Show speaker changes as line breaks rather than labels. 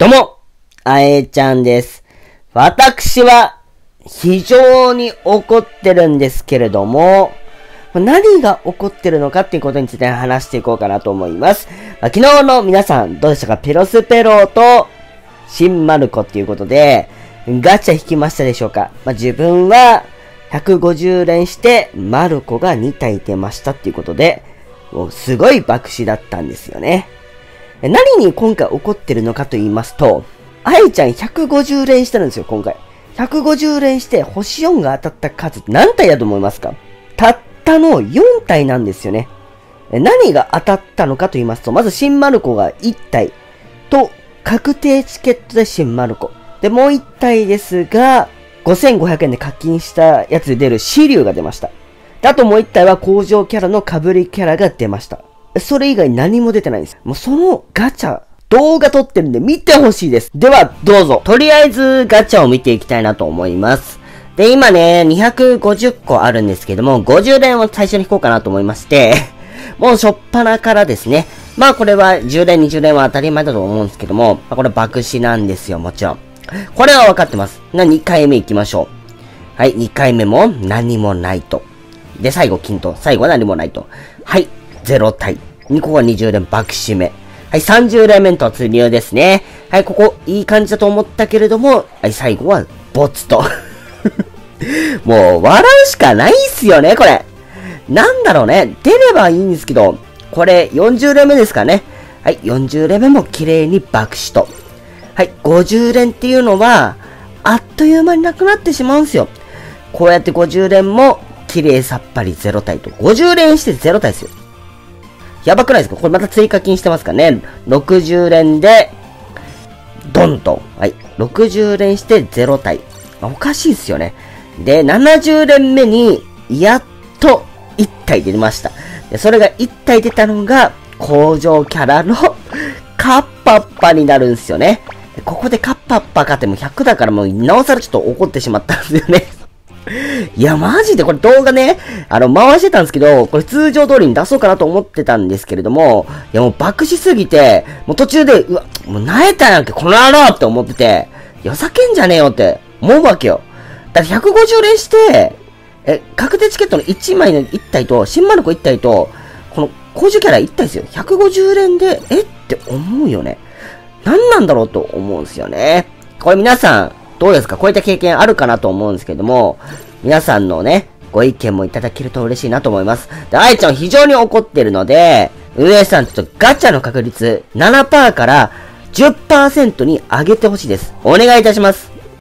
どうも、あえちゃんです。私は、非常に怒ってるんですけれども、何が起こってるのかっていうことについて話していこうかなと思います。まあ、昨日の皆さんどうでしたか？ペロスペローと新マルコっていうことで、ガチャ引きましたでしょうか？まあ、自分は150連してマルコが2体出ましたっていうことで、もうすごい爆死だったんですよね。何に今回起こってるのかと言いますと、愛ちゃん150連してるんですよ、今回。150連して星4が当たった数何体だと思いますか？たったの4体なんですよね。何が当たったのかと言いますと、まず新マルコが1体と、確定チケットで新マルコ。で、もう1体ですが、5500円で課金したやつで出るシリュウが出ました。あともう1体は工場キャラの被りキャラが出ました。それ以外何も出てないんです。もうそのガチャ、動画撮ってるんで見てほしいです。では、どうぞ。とりあえずガチャを見ていきたいなと思います。で、今ね、250個あるんですけども、50連を最初に引こうかなと思いまして、もうしょっぱなからですね。まあこれは10連、20連は当たり前だと思うんですけども、まあ、これ爆死なんですよ、もちろん。これは分かってます。な、2回目行きましょう。はい、2回目も何もないと。で、最後金と、最後は何もないと。はい、0体。ここが20連爆締め。はい、30連目突入ですね。はい、ここ、いい感じだと思ったけれども、はい、最後は、ボツと。もう、笑うしかないっすよね、これ。なんだろうね。出ればいいんですけど、これ、40連目ですかね。はい、40連目も綺麗に爆死と。はい、50連っていうのは、あっという間になくなってしまうんですよ。こうやって50連も、綺麗さっぱり0体と。50連して0体ですよ。やばくないですか？これまた追加金してますかね ?60 連で、ドンと。はい。60連して0体。おかしいっすよね。で、70連目に、やっと1体出ました。で、それが1体出たのが、工場キャラのカッパッパになるんすよね。ここでカッパッパかっても100だからもうなおさらちょっと怒ってしまったんですよねいや、マジでこれ動画ね、あの、回してたんですけど、これ通常通りに出そうかなと思ってたんですけれども、いやもう爆死すぎて、もう途中で、うわ、もう慣れたやんけ、この野郎って思ってて、よさけんじゃねえよって思うわけよ。だから150連して、え、確定チケットの1枚の1体と、新丸子1体と、この工事キャラ1体ですよ。150連で、えって思うよね。何なんだろうと思うんですよね。これ皆さん、どうですか？こういった経験あるかなと思うんですけども、皆さんのね、ご意見もいただけると嬉しいなと思います。で、愛ちゃん非常に怒ってるので、運営さんちょっとガチャの確率7%から10%に上げてほしいです。お願いいたします。